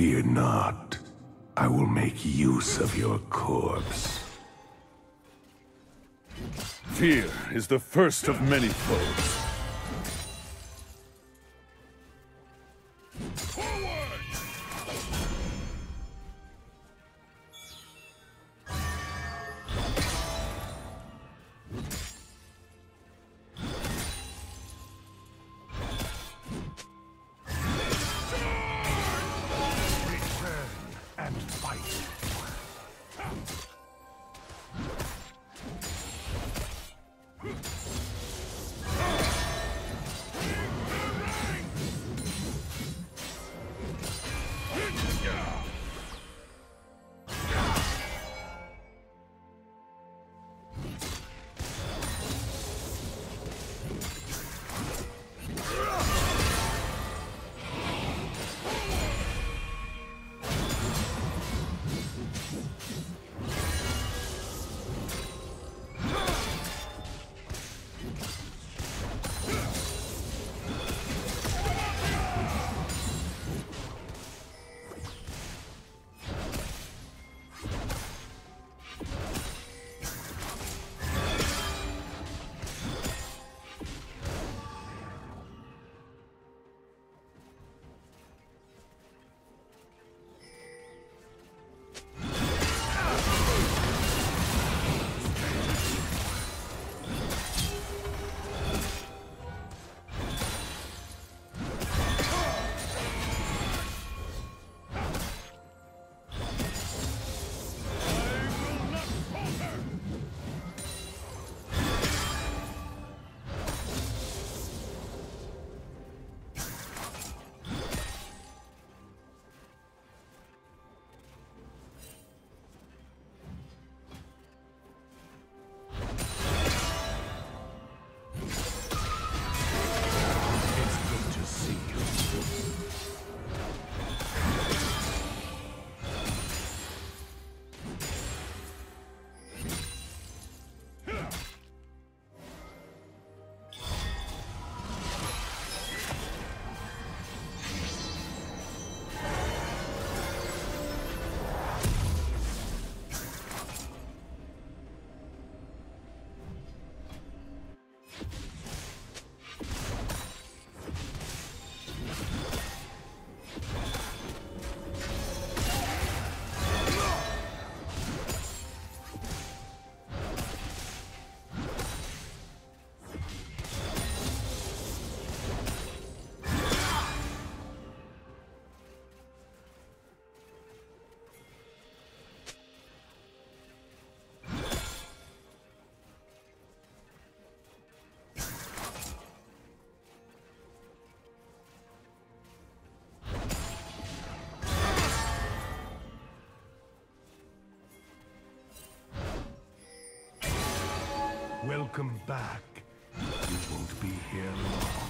Fear not. I will make use of your corpse. Fear is the first of many foes. Welcome back. You won't be here long.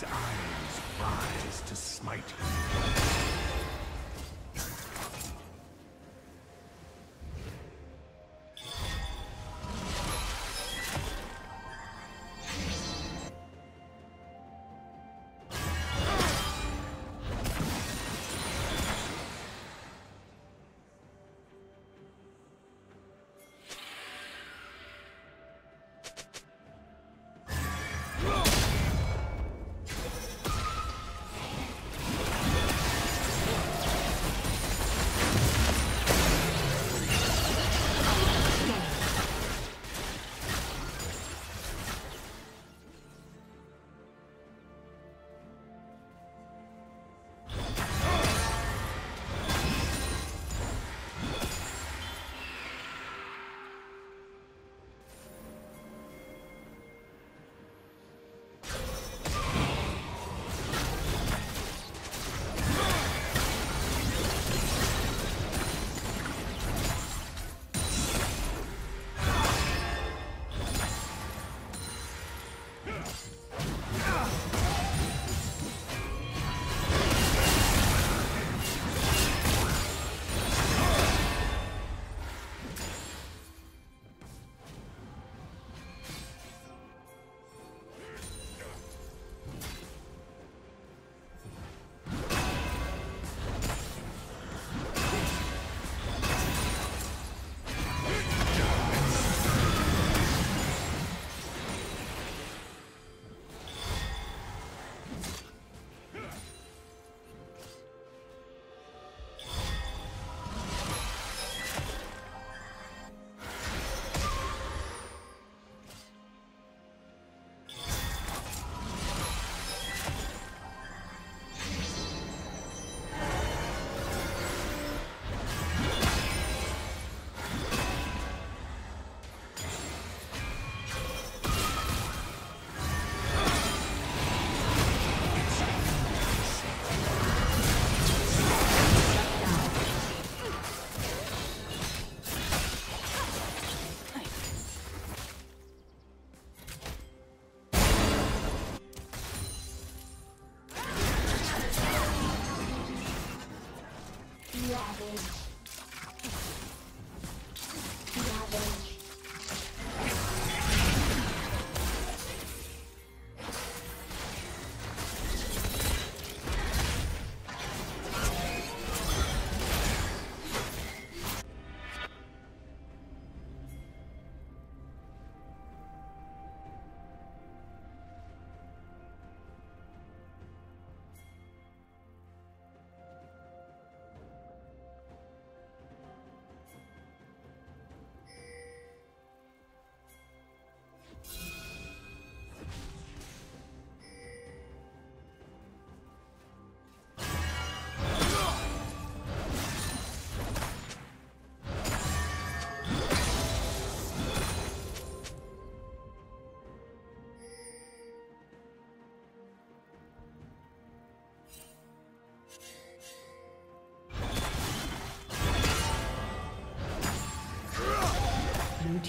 these rise to smite you.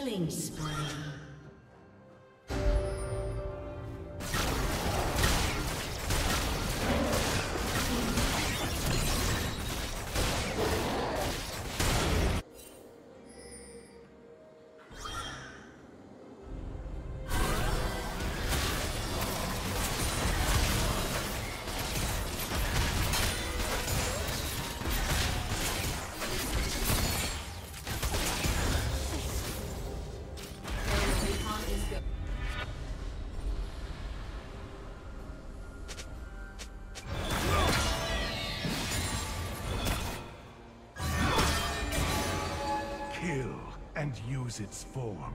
Killing spree. kill and use its form.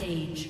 Rampage.